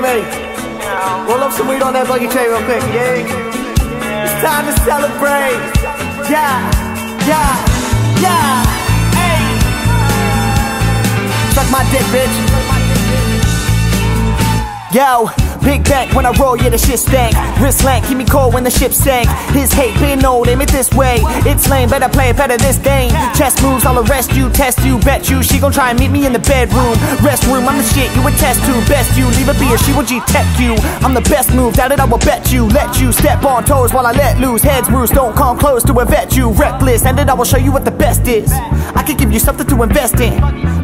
Roll up some weed on that buggy tray real quick, yeah. It's time to celebrate. Yeah, yeah, yeah. Hey. Suck my dick, bitch. Yo. Big bank when I roll, yeah, the shit stank. Wrist slank, keep me cold when the ship sank. His hate been old, aim it this way. It's lame, better play it better this game. Chess moves, I'll arrest you, test you, bet you. She gon' try and meet me in the bedroom. Restroom, I'm the shit you attest to. Best you, leave a beer, she will G-tech you. I'm the best move, doubt it, I will bet you. Let you step on toes while I let loose. Heads bruise, don't come close to a vet you. Reckless, and it, I will show you what the best is. I can give you something to invest in.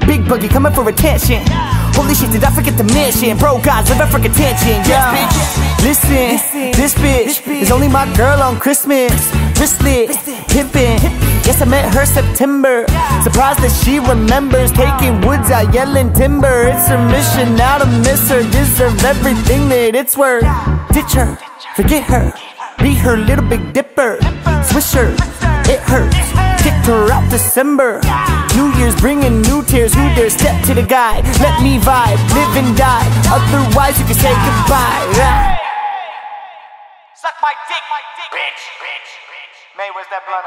Big boogie coming for attention. Holy shit, did I forget the mission? Bro, guys, living for contention. Yeah, listen, this bitch is only my girl on Christmas. Wristlet, pimpin'. Yes, I met her September. Surprised that she remembers taking woods out, yelling timber. It's her mission now to miss her. Deserve everything that it's worth. Ditch her, forget her, be her little big dipper. Swish her, it hurts. Kicked her out December. New Year's bringing new tears. Who dare step to the guide? Let me vibe, live and die. Otherwise, you can say goodbye. Yeah. Suck my dick, my dick, bitch, bitch, bitch. May, where's that blunt?